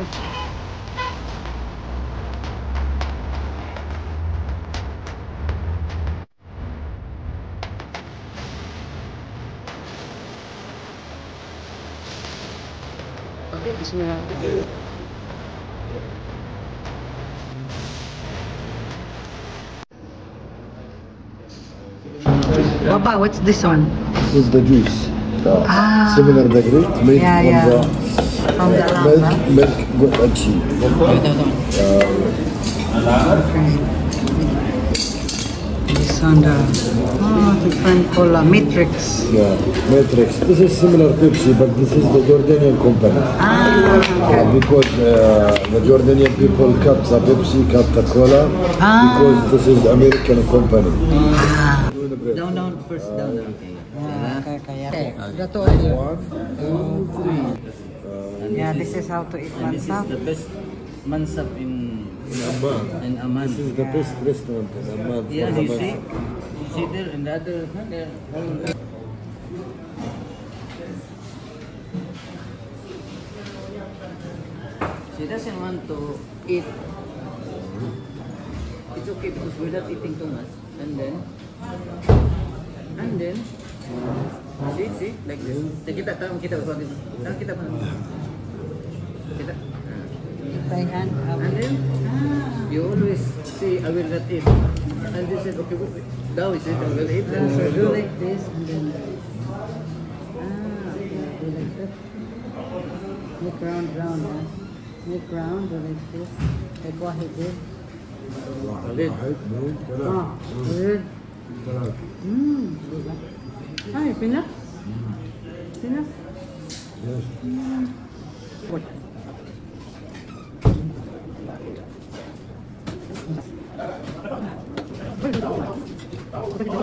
Okay, bismillah. Papa, what's this one? This is the juice. Ah. Similar the grape made Yeah, yeah. The From the lamb, huh? milk, milk, goat and sheep. Okay. This one, oh, different cola matrix. Yeah, Matrix. This is similar Pepsi, but this is the Jordanian company. Ah, Uh, because uh, the Jordanian people cut the Pepsi, cut the cola, Ah. because this is American company. ah. Down, down, first down, down. Okay. Yeah, okay. Okay, One, two, three. Yeah, this is how to eat And this is the best mansap in In Amman. in Amman. This is the best restaurant in Amman. Yeah, you see, mansab. you see there in the other there. She doesn't want to eat. It's okay because we're not eating too much. And then, and then, see, see, like this. Kita tahu kita kita mana? Kita. ah. By And then, you always see I will not eat. And they said, okay, wait, now is it, I will eat. And so do like this and then like this. Ah, okay, do like that. Make round, round, huh? Make round, do like this. Like what he did. Khalid. Ah, good. Mmm, Hi, Ay, pinak? Pinak? Yes. Mm. What? Thank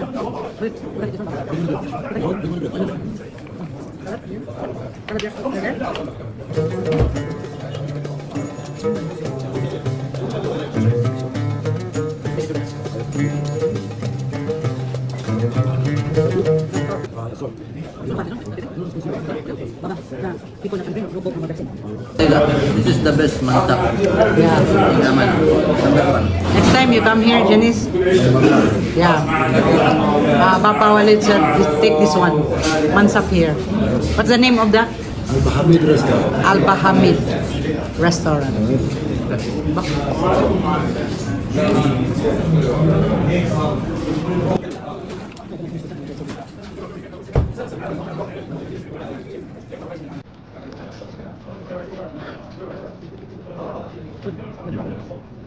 you. This is the best mantap. Yeah. Next time you come here, Janice. Yeah. Uh, Papa Walid said, take this one. Mansap here. What's the name of that? Al-Bahamid Restaurant. Al-Bahamid Restaurant. Bak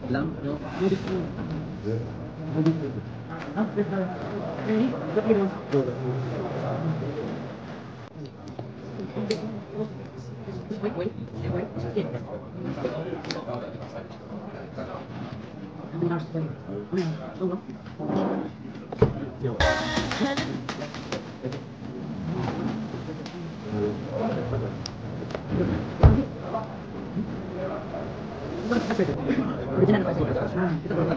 Lang, no? Wait, wait. Yeah. 되고 오리지널 맛이 되고 그래서 그런 거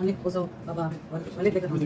언니 고소 봐봐 원래 내가 보소.